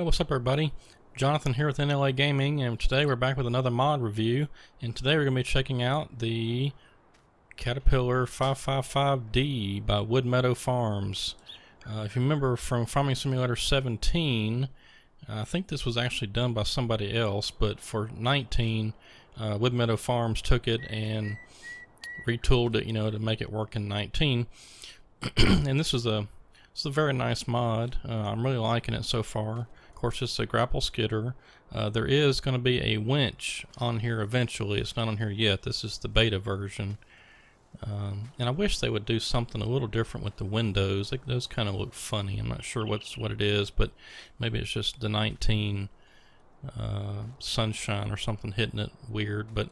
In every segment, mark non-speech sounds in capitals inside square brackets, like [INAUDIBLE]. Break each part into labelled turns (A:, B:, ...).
A: Well, what's up, everybody? Jonathan here with NLA Gaming, and today we're back with another mod review. And today we're going to be checking out the Caterpillar 555D by Woodmeadow Farms. Uh, if you remember from Farming Simulator 17, I think this was actually done by somebody else, but for 19, uh, Woodmeadow Farms took it and retooled it, you know, to make it work in 19. [CLEARS THROAT] and this is a it's a very nice mod. Uh, I'm really liking it so far. Course, it's a grapple skidder. Uh, there is going to be a winch on here eventually. It's not on here yet. This is the beta version. Um, and I wish they would do something a little different with the windows. They, those kind of look funny. I'm not sure what's what it is, but maybe it's just the 19 uh, sunshine or something hitting it weird. But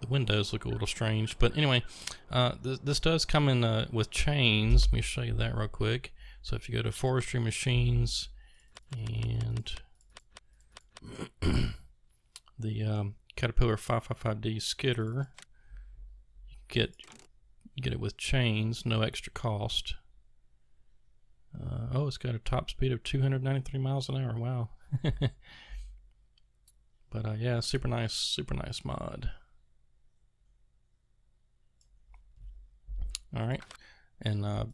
A: the windows look a little strange. But anyway, uh, th this does come in uh, with chains. Let me show you that real quick. So if you go to Forestry Machines and [CLEARS THROAT] the um, Caterpillar 555D skidder, you get you get it with chains, no extra cost. Uh, oh, it's got a top speed of 293 miles an hour. Wow. [LAUGHS] but uh, yeah, super nice, super nice mod. all right and uh,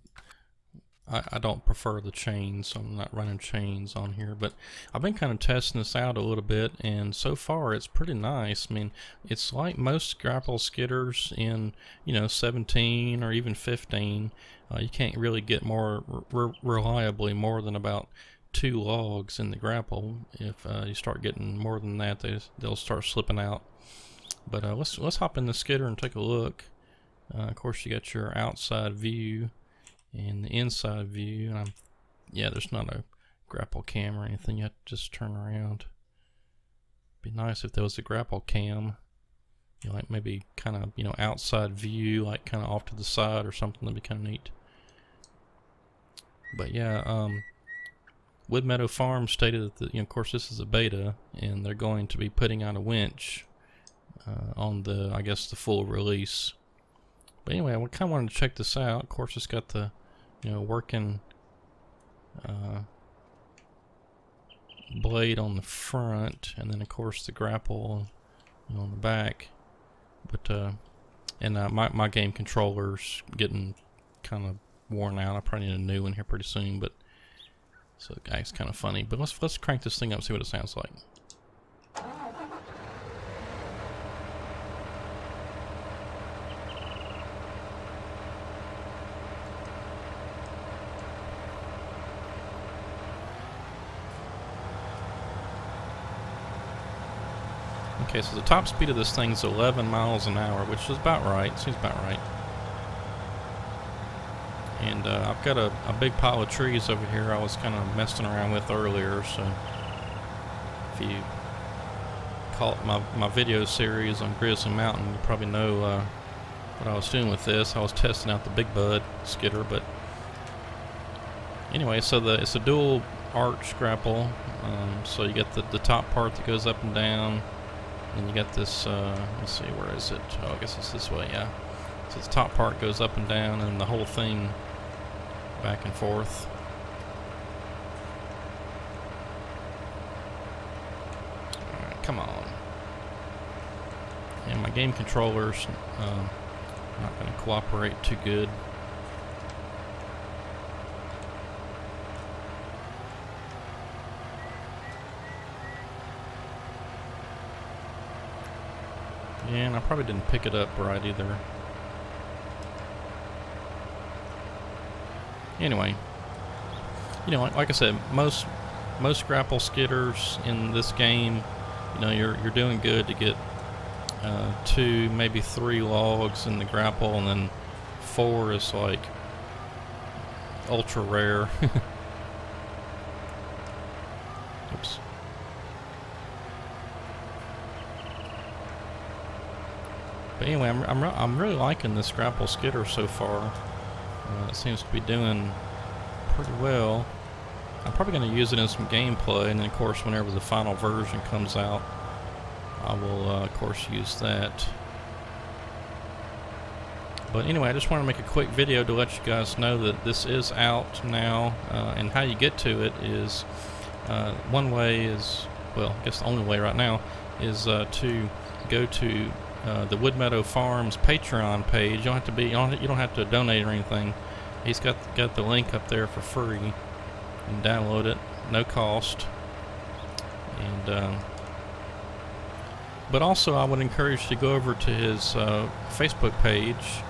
A: I, I, don't prefer the chains so I'm not running chains on here but I've been kind of testing this out a little bit and so far it's pretty nice. I mean it's like most grapple skidders in you know 17 or even 15 uh, you can't really get more re reliably more than about two logs in the grapple. If uh, you start getting more than that they, they'll start slipping out. But uh, let's let's hop in the skidder and take a look. Uh, of course, you got your outside view and the inside view. And I'm, yeah, there's not a grapple cam or anything. To just turn around. Be nice if there was a grapple cam. You know, like maybe kind of, you know, outside view, like kind of off to the side or something. That'd be kind of neat. But yeah, um, Woodmeadow Farm stated that, the, you know, of course, this is a beta, and they're going to be putting out a winch uh, on the, I guess, the full release. But anyway, I kind of wanted to check this out. Of course, it's got the, you know, working uh, blade on the front, and then of course the grapple on the back. But uh, and uh, my my game controller's getting kind of worn out. I probably need a new one here pretty soon. But so it's kind of funny. But let's let's crank this thing up, and see what it sounds like. Okay, so the top speed of this thing is 11 miles an hour, which is about right. Seems about right. And uh, I've got a, a, big pile of trees over here I was kind of messing around with earlier, so if you caught my, my video series on Grizzly Mountain, you probably know uh, what I was doing with this. I was testing out the Big Bud skidder, but anyway, so the it's a dual arch grapple, um, so you get the, the top part that goes up and down, and you got this, uh, let's see, where is it? Oh, I guess it's this way, yeah. So the top part goes up and down and the whole thing back and forth. Alright, come on. And my game controller's uh, not going to cooperate too good. And I probably didn't pick it up right either. Anyway, you know, like, like I said, most most grapple skidders in this game, you know, you're you're doing good to get uh, two, maybe three logs in the grapple, and then four is like ultra rare. [LAUGHS] But anyway, I'm, I'm, I'm really liking this grapple skidder so far. Uh, it seems to be doing pretty well. I'm probably going to use it in some gameplay, and then of course whenever the final version comes out, I will uh, of course use that. But anyway, I just want to make a quick video to let you guys know that this is out now, uh, and how you get to it is uh, one way is, well, I guess the only way right now is uh, to go to uh, the Woodmeadow Farms Patreon page. You don't have to be, you don't, you don't have to donate or anything. He's got got the link up there for free. You can download it, no cost. And um, but also, I would encourage you to go over to his uh, Facebook page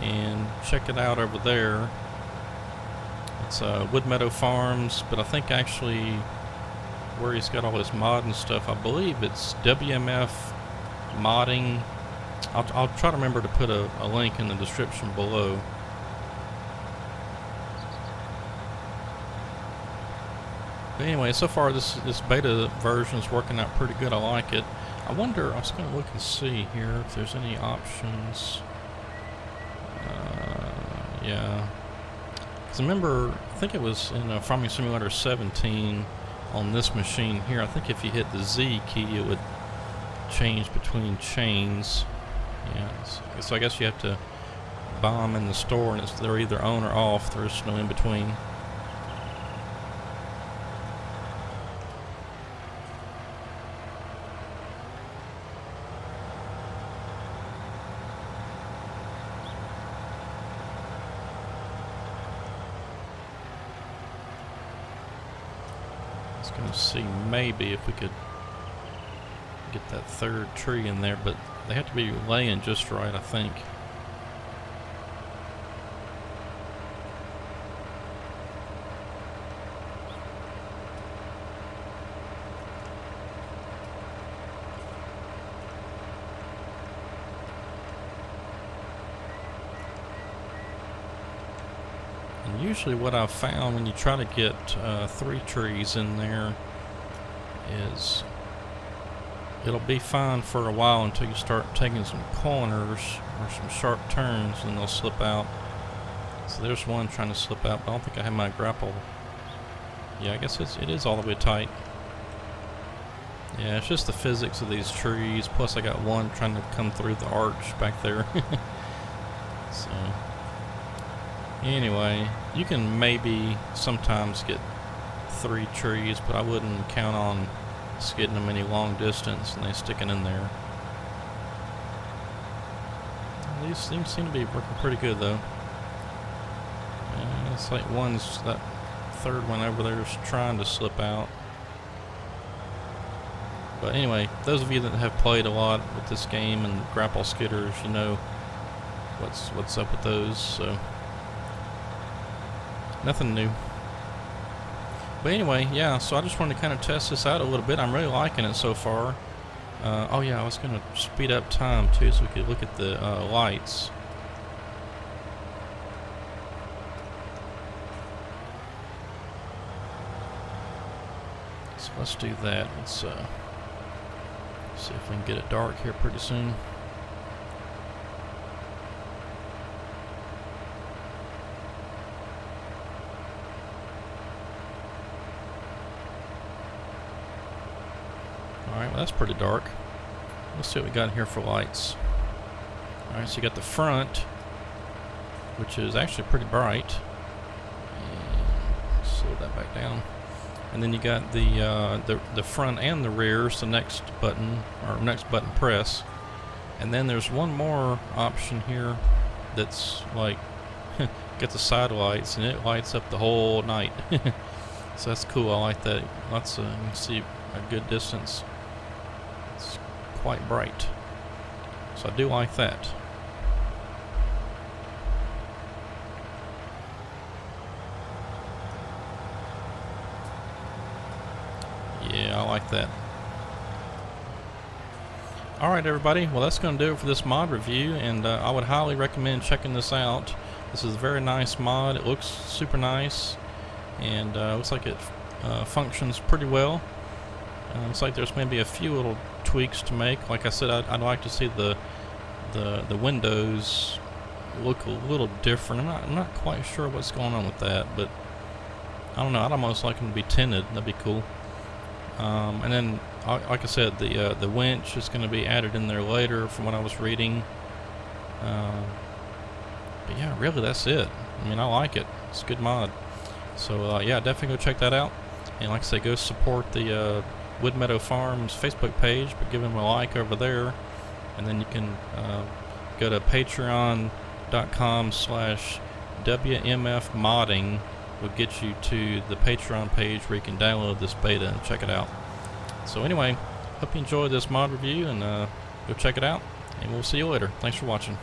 A: and check it out over there. It's uh, Woodmeadow Farms, but I think actually where he's got all his mod and stuff, I believe it's WMF Modding. I'll, I'll try to remember to put a, a link in the description below. But anyway, so far this this beta version is working out pretty good. I like it. I wonder, I was going to look and see here if there's any options. Uh, yeah. Because I remember, I think it was in uh, Farming Simulator 17 on this machine here. I think if you hit the Z key, it would change between chains. Yeah, so I guess you have to buy them in the store and it's, they're either on or off. There's no in between. going to see maybe if we could that third tree in there, but they have to be laying just right, I think. And usually what I've found when you try to get uh, three trees in there is it'll be fine for a while until you start taking some corners or some sharp turns and they'll slip out. So there's one trying to slip out, but I don't think I have my grapple. Yeah, I guess it's, it is all the way tight. Yeah, it's just the physics of these trees, plus I got one trying to come through the arch back there. [LAUGHS] so... Anyway, you can maybe sometimes get three trees, but I wouldn't count on skidding them any long distance and they sticking in there. These things seem to be working pretty good though. It's like one's, that third one over there is trying to slip out. But anyway, those of you that have played a lot with this game and grapple skidders, you know what's what's up with those. So. Nothing new. But anyway, yeah, so I just wanted to kind of test this out a little bit. I'm really liking it so far. Uh, oh yeah, I was going to speed up time too so we could look at the uh, lights. So let's do that. Let's uh, see if we can get it dark here pretty soon. That's pretty dark. Let's see what we got here for lights. Alright, so you got the front, which is actually pretty bright. And slow that back down. And then you got the, uh, the the front and the rear, so next button, or next button press. And then there's one more option here that's like, [LAUGHS] get the side lights, and it lights up the whole night. [LAUGHS] so that's cool, I like that. Lots of, you can see a good distance quite bright. So I do like that. Yeah, I like that. Alright everybody, well that's going to do it for this mod review and uh, I would highly recommend checking this out. This is a very nice mod, it looks super nice and uh, looks like it uh, functions pretty well. Uh, looks like there's maybe a few little tweaks to make. Like I said, I'd, I'd, like to see the the the windows look a little different. I'm not I'm not quite sure what's going on with that, but I don't know. I'd almost like them to be tinted. That'd be cool. Um, and then, like I said, the uh, the winch is going to be added in there later, from what I was reading. Uh, but yeah, really, that's it. I mean, I like it. It's a good mod. So uh, yeah, definitely go check that out. And like I say, go support the uh, Woodmeadow Farms Facebook page, but give them a like over there. And then you can uh, go to patreon.com slash WMF modding will get you to the Patreon page where you can download this beta and check it out. So anyway, hope you enjoyed this mod review and uh, go check it out. And we'll see you later. Thanks for watching.